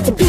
It's a